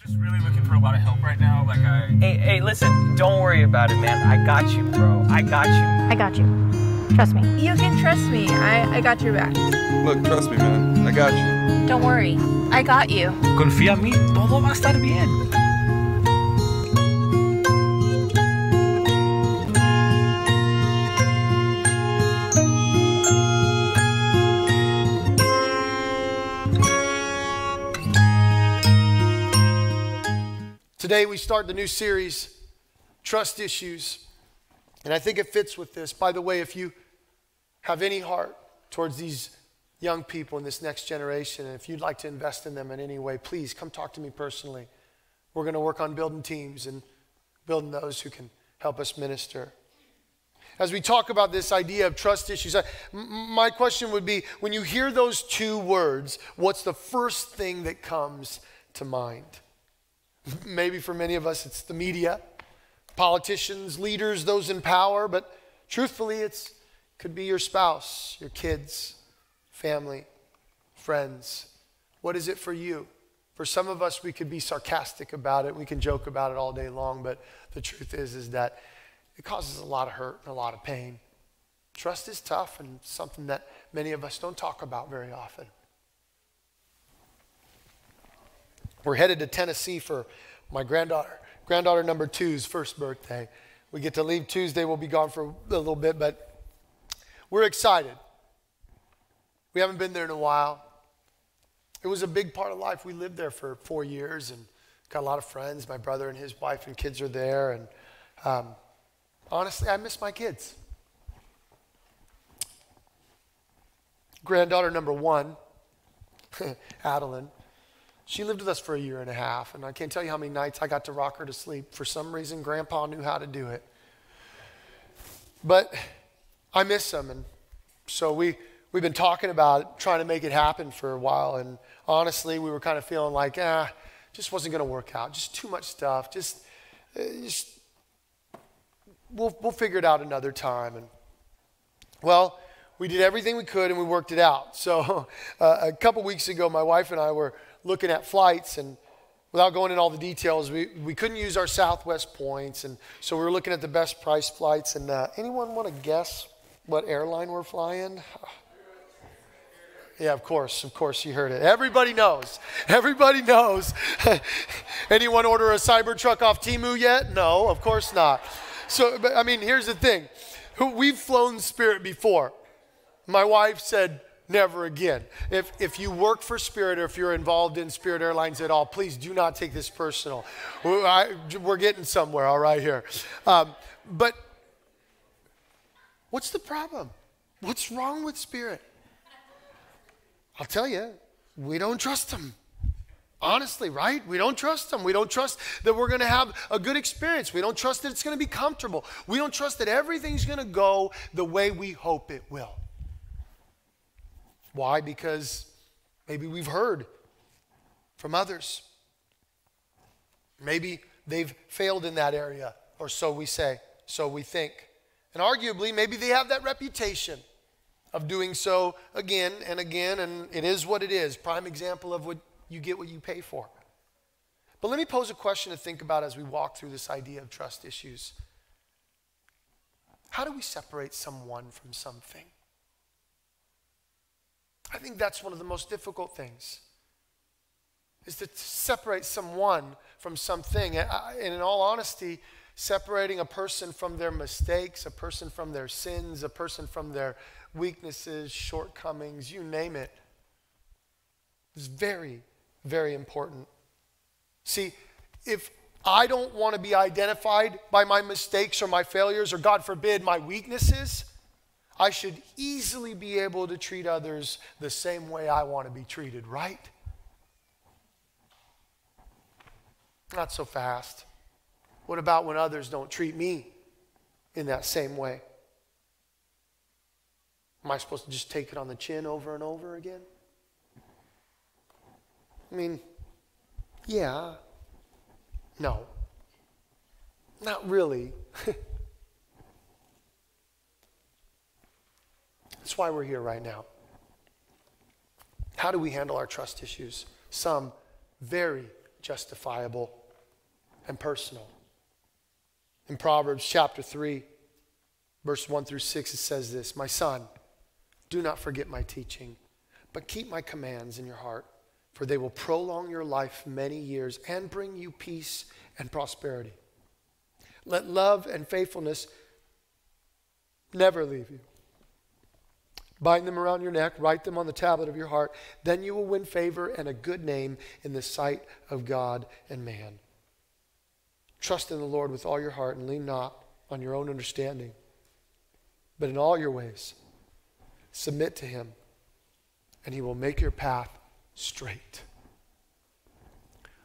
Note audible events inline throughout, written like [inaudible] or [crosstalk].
I'm just really looking for a lot of help right now. Like I. Hey, hey, listen, don't worry about it, man. I got you, bro. I got you. I got you. Trust me. You can trust me. I, I got your back. Look, trust me, man. I got you. Don't worry. I got you. Confía en mí, todo va a estar bien. Today we start the new series, Trust Issues. And I think it fits with this. By the way, if you have any heart towards these young people in this next generation, and if you'd like to invest in them in any way, please come talk to me personally. We're going to work on building teams and building those who can help us minister. As we talk about this idea of trust issues, I, m- my question would be when you hear those two words, what's the first thing that comes to mind? Maybe for many of us, it's the media, politicians, leaders, those in power, but truthfully, it could be your spouse, your kids, family, friends. What is it for you? For some of us, we could be sarcastic about it. We can joke about it all day long, but the truth is, is that it causes a lot of hurt and a lot of pain. Trust is tough and something that many of us don't talk about very often. We're headed to Tennessee for my granddaughter, granddaughter number two's first birthday. We get to leave Tuesday. We'll be gone for a little bit, but we're excited. We haven't been there in a while. It was a big part of life. We lived there for four years and got a lot of friends. My brother and his wife and kids are there. And um, honestly, I miss my kids. Granddaughter number one, [laughs] Adeline, she lived with us for a year and a half. And I can't tell you how many nights I got to rock her to sleep. For some reason, Grandpa knew how to do it. But I miss them. And so we, we've been talking about trying to make it happen for a while. And honestly, we were kind of feeling like, ah, just wasn't going to work out. Just too much stuff. Just, uh, just we'll, we'll figure it out another time. And well, we did everything we could and we worked it out. So [laughs] uh, a couple weeks ago, my wife and I were looking at flights and without going into all the details, we, we couldn't use our Southwest points. And so we were looking at the best price flights. And uh, anyone want to guess what airline we're flying? Yeah, of course, of course, you heard it. Everybody knows. Everybody knows. [laughs] Anyone order a Cybertruck off Temu yet? No, of course not. So, but, I mean, here's the thing. We've flown Spirit before. My wife said, never again. If, if you work for Spirit or if you're involved in Spirit Airlines at all, please do not take this personal. We're getting somewhere, all right, here. Um, but what's the problem? What's wrong with Spirit? I'll tell you, we don't trust them. Honestly, right? We don't trust them. We don't trust that we're going to have a good experience. We don't trust that it's going to be comfortable. We don't trust that everything's going to go the way we hope it will. Why? Because maybe we've heard from others. Maybe they've failed in that area, or so we say, so we think. And arguably, maybe they have that reputation of doing so again and again, and it is what it is. Prime example of what you get what you pay for. But let me pose a question to think about as we walk through this idea of trust issues. How do we separate someone from something? I think that's one of the most difficult things. Is to separate someone from something. And in all honesty, separating a person from their mistakes, a person from their sins, a person from their weaknesses, shortcomings, you name it, is very, very important. See, if I don't want to be identified by my mistakes or my failures, or God forbid, my weaknesses, I should easily be able to treat others the same way I want to be treated, right? Not so fast. What about when others don't treat me in that same way? Am I supposed to just take it on the chin over and over again? I mean, yeah. No. Not really. [laughs] That's why we're here right now. How do we handle our trust issues? Some very, justifiable and personal. In Proverbs chapter 3, verse 1 through 6, it says this My son, do not forget my teaching, but keep my commands in your heart, for they will prolong your life many years and bring you peace and prosperity. Let love and faithfulness never leave you. Bind them around your neck, write them on the tablet of your heart. Then you will win favor and a good name in the sight of God and man. Trust in the Lord with all your heart and lean not on your own understanding, but in all your ways, submit to Him, and He will make your path straight.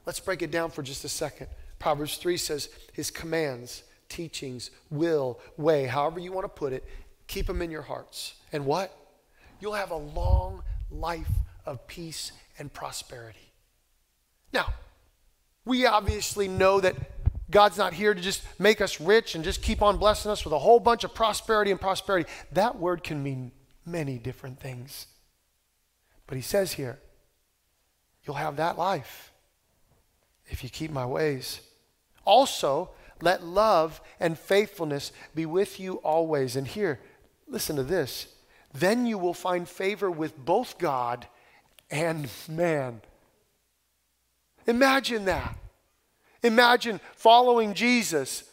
Let's break it down for just a second. Proverbs 3 says, His commands, teachings, will, way, however you want to put it, keep them in your hearts. And what? You'll have a long life of peace and prosperity. Now, we obviously know that God's not here to just make us rich and just keep on blessing us with a whole bunch of prosperity and prosperity. That word can mean many different things. But he says here, you'll have that life if you keep my ways. Also, let love and faithfulness be with you always. And here, listen to this. Then you will find favor with both God and man. Imagine that. Imagine following Jesus,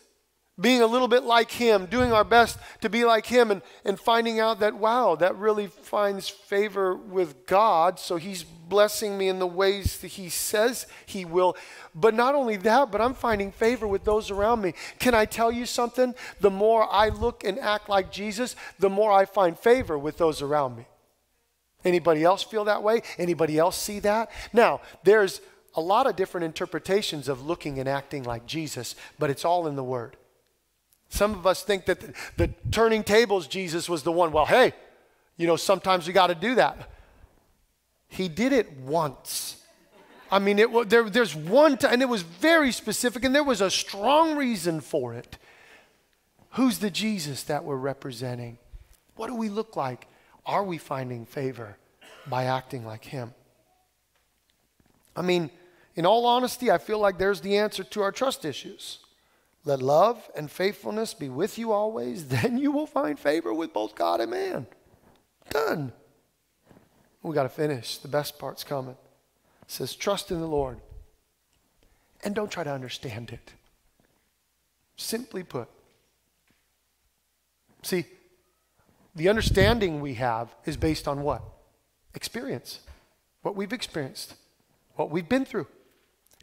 being a little bit like him, doing our best to be like him, and, and finding out that, wow, that really finds favor with God. So he's blessing me in the ways that he says he will. But not only that, but I'm finding favor with those around me. Can I tell you something? The more I look and act like Jesus, the more I find favor with those around me. Anybody else feel that way? Anybody else see that? Now, there's a lot of different interpretations of looking and acting like Jesus, but it's all in the Word. Some of us think that the, the turning tables Jesus was the one. Well, hey, you know, sometimes we got to do that. He did it once. I mean, it, there, there's one time, and it was very specific, and there was a strong reason for it. Who's the Jesus that we're representing? What do we look like? Are we finding favor by acting like Him? I mean, in all honesty, I feel like there's the answer to our trust issues. Let love and faithfulness be with you always, [laughs] then you will find favor with both God and man. Done. We got to finish. The best part's coming. It says, trust in the Lord and don't try to understand it. Simply put, see, the understanding we have is based on what? Experience. What we've experienced, what we've been through.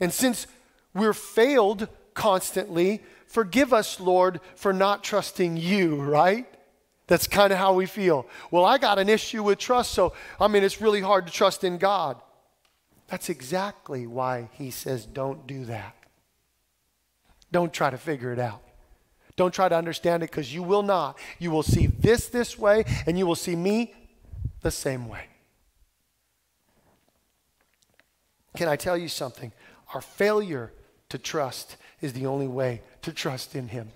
And since we're failed constantly, forgive us, Lord, for not trusting you, right? That's kind of how we feel. Well, I got an issue with trust, so I mean, it's really hard to trust in God. That's exactly why he says, don't do that. Don't try to figure it out. Don't try to understand it because you will not. You will see this this way, and you will see me the same way. Can I tell you something? Our failure to trust is the only way to trust in Him.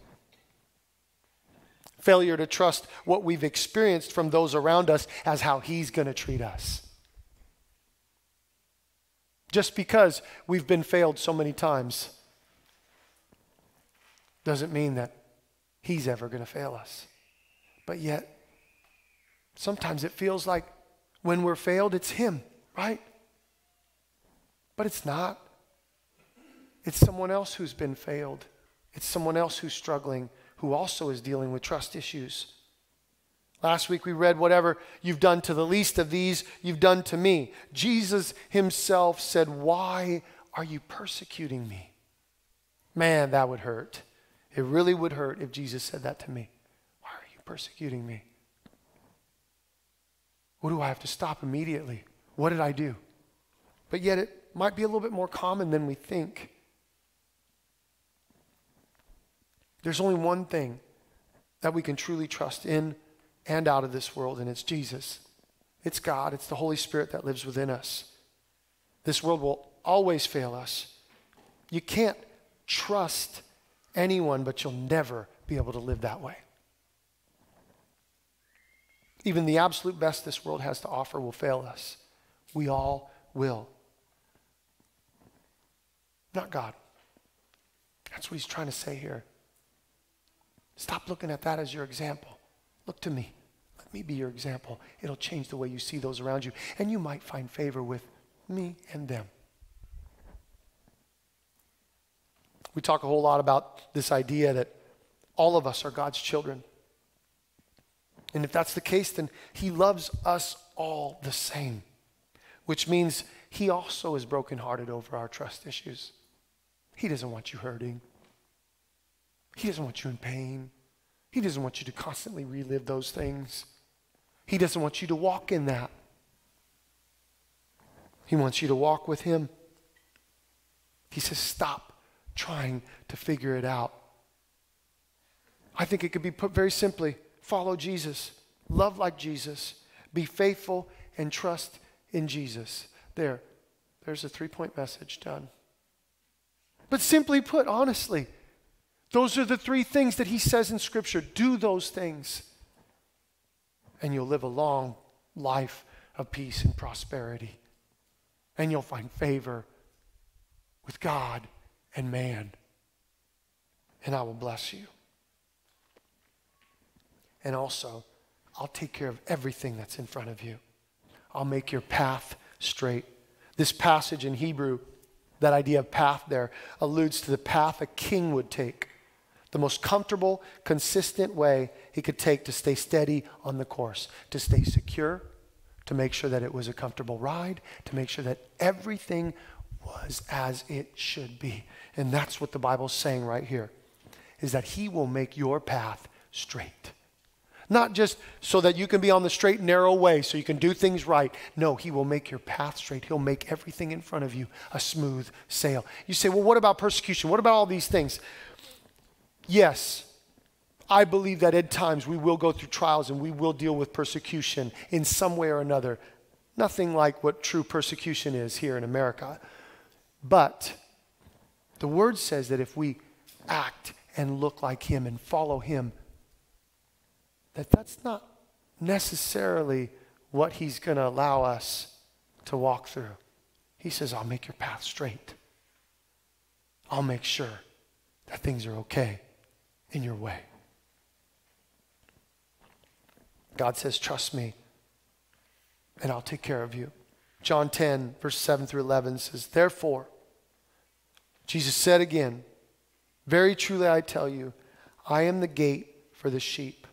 Failure to trust what we've experienced from those around us as how He's going to treat us. Just because we've been failed so many times doesn't mean that He's ever going to fail us. But yet, sometimes it feels like when we're failed, it's Him, right? But it's not. It's someone else who's been failed. It's someone else who's struggling, who also is dealing with trust issues. Last week we read, Whatever you've done to the least of these, you've done to me. Jesus himself said, Why are you persecuting me? Man, that would hurt. It really would hurt if Jesus said that to me. Why are you persecuting me? What do I have to stop immediately? What did I do? But yet it might be a little bit more common than we think. There's only one thing that we can truly trust in and out of this world, and it's Jesus. It's God, it's the Holy Spirit that lives within us. This world will always fail us. You can't trust anyone, but you'll never be able to live that way. Even the absolute best this world has to offer will fail us. We all will. not God. That's what he's trying to say here. Stop looking at that as your example. Look to me. Let me be your example. It'll change the way you see those around you, and you might find favor with me and them. We talk a whole lot about this idea that all of us are God's children. And if that's the case, then He loves us all the same, which means He also is brokenhearted over our trust issues. He doesn't want you hurting, He doesn't want you in pain, He doesn't want you to constantly relive those things. He doesn't want you to walk in that. He wants you to walk with Him. He says, Stop trying to figure it out. I think it could be put very simply follow Jesus, love like Jesus, be faithful, and trust in Jesus. There, there's a three point message done. But simply put, honestly, those are the three things that he says in Scripture. Do those things, and you'll live a long life of peace and prosperity. And you'll find favor with God and man. And I will bless you. And also, I'll take care of everything that's in front of you. I'll make your path straight. This passage in Hebrew, that idea of path there, alludes to the path a king would take. The most comfortable, consistent way he could take to stay steady on the course, to stay secure, to make sure that it was a comfortable ride, to make sure that everything was as it should be. And that's what the Bible's saying right here is that he will make your path straight. Not just so that you can be on the straight and narrow way so you can do things right. No, he will make your path straight. He'll make everything in front of you a smooth sail. You say, "Well, what about persecution? What about all these things?" Yes, I believe that at times we will go through trials and we will deal with persecution in some way or another. Nothing like what true persecution is here in America. But the word says that if we act and look like him and follow him, that that's not necessarily what he's going to allow us to walk through. He says, I'll make your path straight. I'll make sure that things are okay in your way. God says, Trust me, and I'll take care of you. John 10, verse 7 through 11 says, Therefore, Jesus said again, Very truly I tell you, I am the gate for the sheep.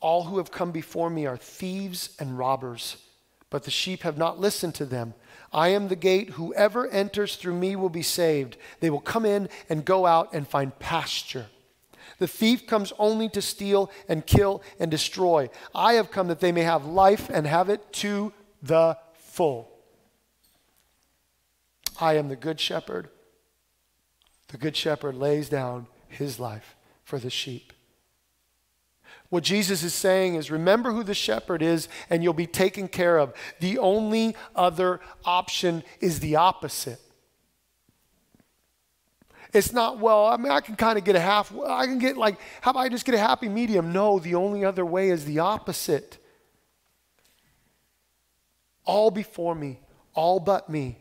All who have come before me are thieves and robbers, but the sheep have not listened to them. I am the gate. Whoever enters through me will be saved. They will come in and go out and find pasture. The thief comes only to steal and kill and destroy. I have come that they may have life and have it to the full. I am the good shepherd. The good shepherd lays down his life for the sheep. What Jesus is saying is remember who the shepherd is and you'll be taken care of. The only other option is the opposite. It's not, well, I mean, I can kind of get a half, I can get like, how about I just get a happy medium? No, the only other way is the opposite. All before me, all but me,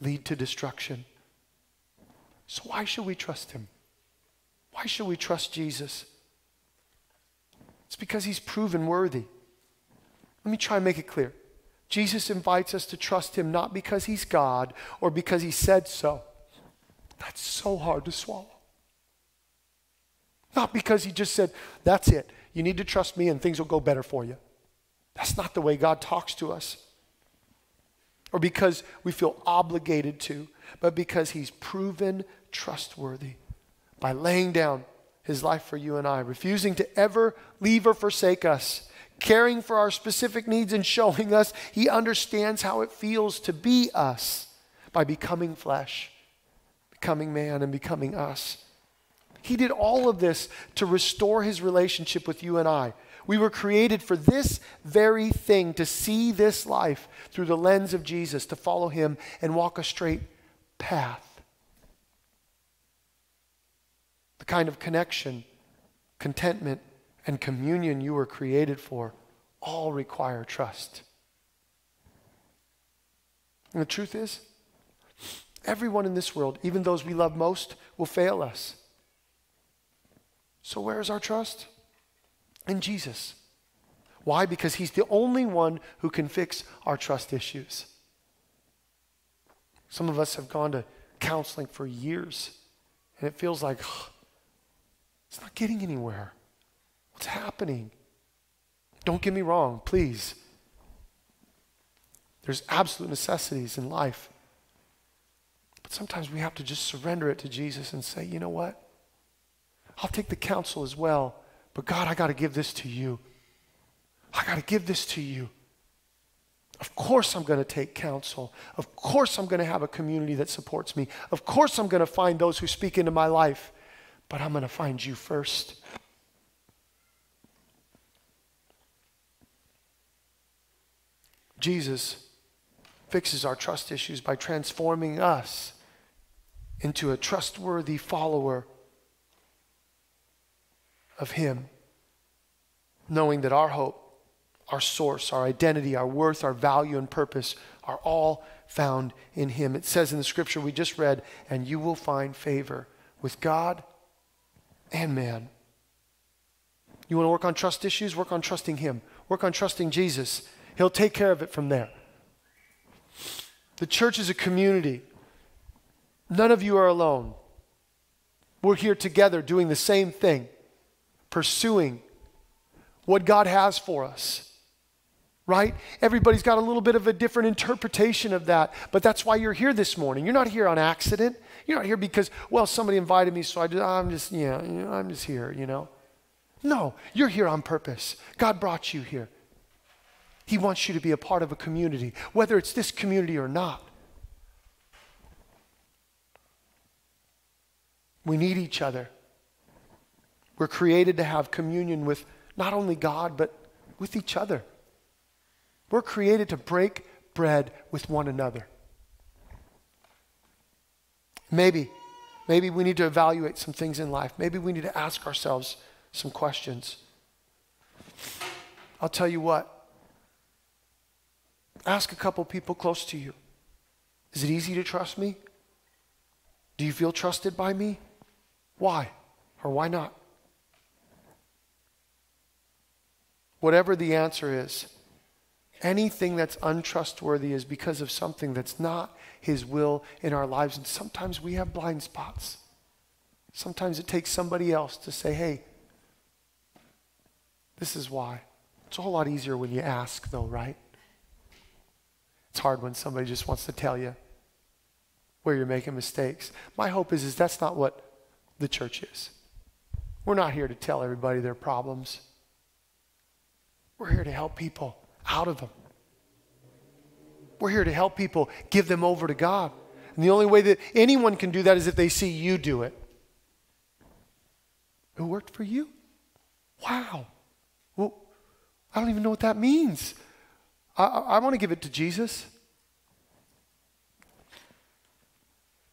lead to destruction. So why should we trust him? Why should we trust Jesus? It's because he's proven worthy. Let me try and make it clear. Jesus invites us to trust him not because he's God or because he said so. That's so hard to swallow. Not because he just said, that's it. You need to trust me and things will go better for you. That's not the way God talks to us. Or because we feel obligated to, but because he's proven trustworthy by laying down his life for you and I, refusing to ever leave or forsake us, caring for our specific needs and showing us he understands how it feels to be us by becoming flesh becoming man and becoming us. He did all of this to restore his relationship with you and I. We were created for this very thing to see this life through the lens of Jesus, to follow him and walk a straight path. The kind of connection, contentment, and communion you were created for all require trust. And the truth is, Everyone in this world, even those we love most, will fail us. So, where is our trust? In Jesus. Why? Because He's the only one who can fix our trust issues. Some of us have gone to counseling for years, and it feels like it's not getting anywhere. What's happening? Don't get me wrong, please. There's absolute necessities in life. But sometimes we have to just surrender it to Jesus and say, you know what? I'll take the counsel as well, but God, I got to give this to you. I got to give this to you. Of course, I'm going to take counsel. Of course, I'm going to have a community that supports me. Of course, I'm going to find those who speak into my life. But I'm going to find you first. Jesus fixes our trust issues by transforming us into a trustworthy follower of Him, knowing that our hope our source, our identity, our worth, our value, and purpose are all found in Him. It says in the scripture we just read, and you will find favor with God and man. You want to work on trust issues? Work on trusting Him. Work on trusting Jesus. He'll take care of it from there. The church is a community. None of you are alone. We're here together doing the same thing, pursuing what God has for us right? Everybody's got a little bit of a different interpretation of that, but that's why you're here this morning. You're not here on accident. You're not here because, well, somebody invited me, so I just, I'm just, yeah, I'm just here, you know? No, you're here on purpose. God brought you here. He wants you to be a part of a community, whether it's this community or not. We need each other. We're created to have communion with not only God, but with each other. We're created to break bread with one another. Maybe, maybe we need to evaluate some things in life. Maybe we need to ask ourselves some questions. I'll tell you what. Ask a couple people close to you. Is it easy to trust me? Do you feel trusted by me? Why or why not? Whatever the answer is, Anything that's untrustworthy is because of something that's not His will in our lives. And sometimes we have blind spots. Sometimes it takes somebody else to say, hey, this is why. It's a whole lot easier when you ask, though, right? It's hard when somebody just wants to tell you where you're making mistakes. My hope is, is that's not what the church is. We're not here to tell everybody their problems. We're here to help people out of them. We're here to help people give them over to God. And the only way that anyone can do that is if they see you do it. It worked for you? Wow. Well, I don't even know what that means. I, I, I want to give it to Jesus.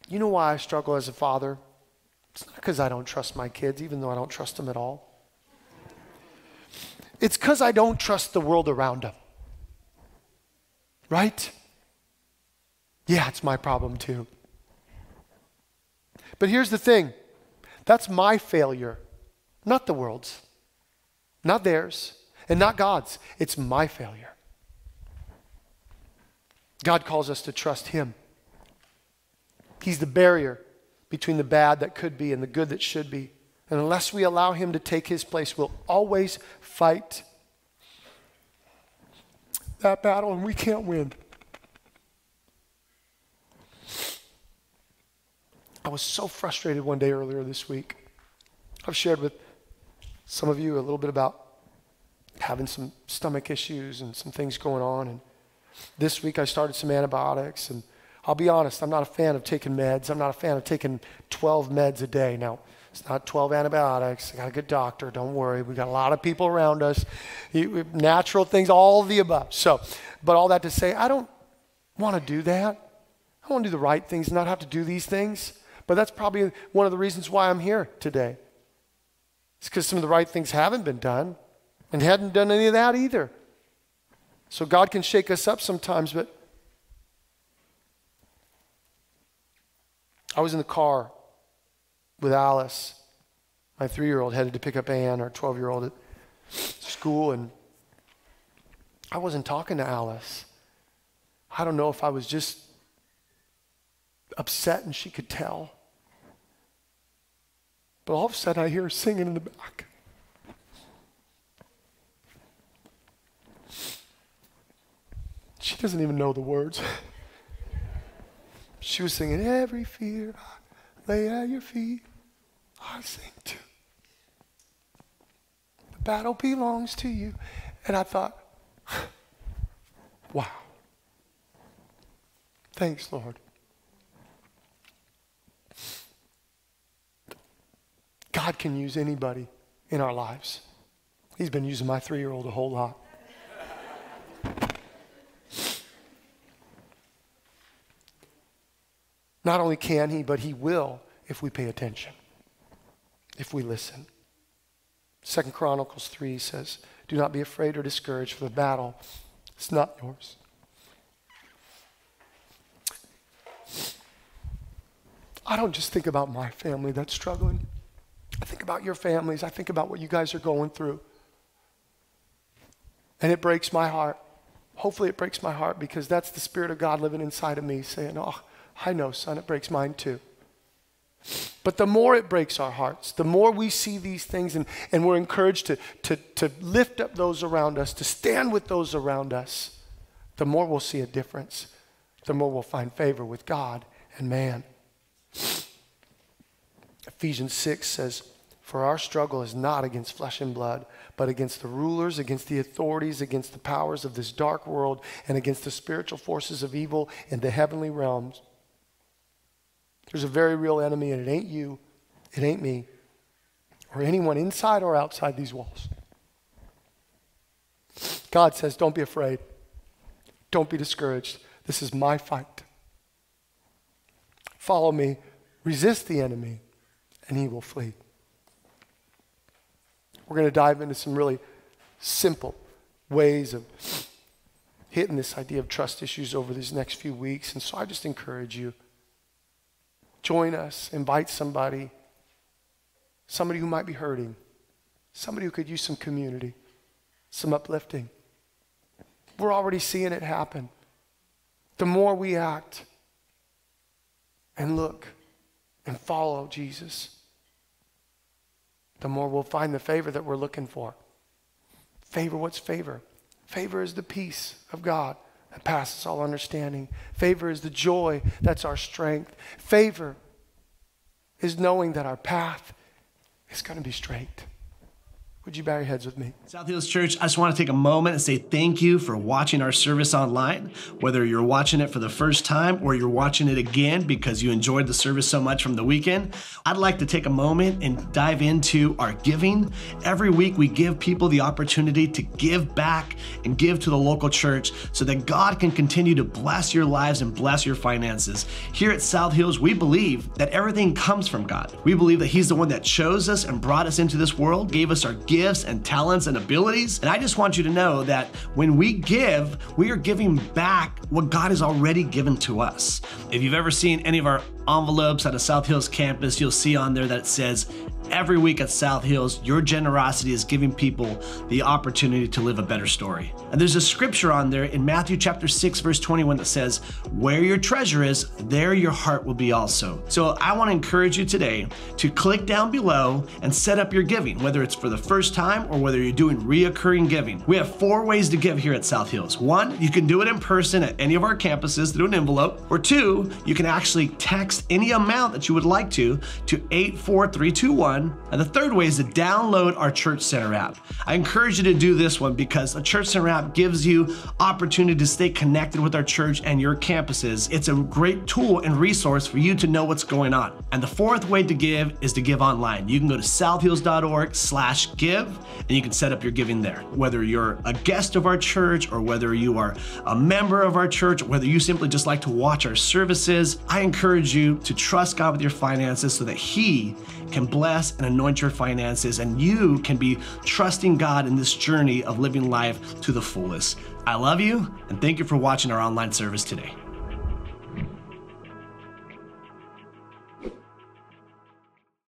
You know why I struggle as a father? It's not because I don't trust my kids, even though I don't trust them at all. It's because I don't trust the world around them. Right? Yeah, it's my problem too. But here's the thing that's my failure, not the world's, not theirs, and not God's. It's my failure. God calls us to trust Him. He's the barrier between the bad that could be and the good that should be. And unless we allow Him to take His place, we'll always fight that battle and we can't win. I was so frustrated one day earlier this week. I've shared with some of you a little bit about having some stomach issues and some things going on. And this week I started some antibiotics. And I'll be honest, I'm not a fan of taking meds. I'm not a fan of taking 12 meds a day. Now, it's not 12 antibiotics. I got a good doctor. Don't worry. We got a lot of people around us. Natural things, all the above. So, but all that to say, I don't want to do that. I want to do the right things, not have to do these things. But that's probably one of the reasons why I'm here today. It's because some of the right things haven't been done and hadn't done any of that either. So God can shake us up sometimes, but I was in the car with Alice, my three year old, headed to pick up Ann, our 12 year old, at school, and I wasn't talking to Alice. I don't know if I was just upset and she could tell. But all of a sudden, I hear her singing in the back. She doesn't even know the words. [laughs] She was singing, Every fear I lay at your feet, I sing too. The battle belongs to you. And I thought, wow. Thanks, Lord. God can use anybody in our lives. He's been using my three year old a whole lot. Not only can he, but he will if we pay attention, if we listen. Second Chronicles 3 says, Do not be afraid or discouraged, for the battle is not yours. I don't just think about my family that's struggling. I think about your families. I think about what you guys are going through. And it breaks my heart. Hopefully, it breaks my heart because that's the Spirit of God living inside of me saying, Oh, I know, son, it breaks mine too. But the more it breaks our hearts, the more we see these things and, and we're encouraged to, to, to lift up those around us, to stand with those around us, the more we'll see a difference, the more we'll find favor with God and man. Ephesians 6 says, For our struggle is not against flesh and blood, but against the rulers, against the authorities, against the powers of this dark world, and against the spiritual forces of evil in the heavenly realms. There's a very real enemy, and it ain't you, it ain't me, or anyone inside or outside these walls. God says, Don't be afraid. Don't be discouraged. This is my fight. Follow me, resist the enemy, and he will flee. We're going to dive into some really simple ways of hitting this idea of trust issues over these next few weeks. And so I just encourage you join us, invite somebody, somebody who might be hurting, somebody who could use some community, some uplifting. We're already seeing it happen. The more we act and look and follow Jesus, the more we'll find the favor that we're looking for. Favor, what's favor? Favor is the peace of God that passes all understanding. Favor is the joy that's our strength. Favor is knowing that our path is going to be straight. Would you bow your heads with me? South Hills Church, I just want to take a moment and say thank you for watching our service online. Whether you're watching it for the first time or you're watching it again because you enjoyed the service so much from the weekend, I'd like to take a moment and dive into our giving. Every week, we give people the opportunity to give back and give to the local church so that God can continue to bless your lives and bless your finances. Here at South Hills, we believe that everything comes from God. We believe that He's the one that chose us and brought us into this world, gave us our gifts gifts and talents and abilities. And I just want you to know that when we give, we are giving back what God has already given to us. If you've ever seen any of our envelopes at a South Hills campus, you'll see on there that it says, Every week at South Hills, your generosity is giving people the opportunity to live a better story. And there's a scripture on there in Matthew chapter 6, verse 21 that says, Where your treasure is, there your heart will be also. So I want to encourage you today to click down below and set up your giving, whether it's for the first time or whether you're doing reoccurring giving. We have four ways to give here at South Hills. One, you can do it in person at any of our campuses through an envelope. Or two, you can actually text any amount that you would like to to 84321. And the third way is to download our Church Center app. I encourage you to do this one because the Church Center app gives you opportunity to stay connected with our church and your campuses. It's a great tool and resource for you to know what's going on. And the fourth way to give is to give online. You can go to southhills.org slash give and you can set up your giving there. Whether you're a guest of our church or whether you are a member of our church, whether you simply just like to watch our services, I encourage you to trust God with your finances so that He can bless and anoint your finances, and you can be trusting God in this journey of living life to the fullest. I love you, and thank you for watching our online service today.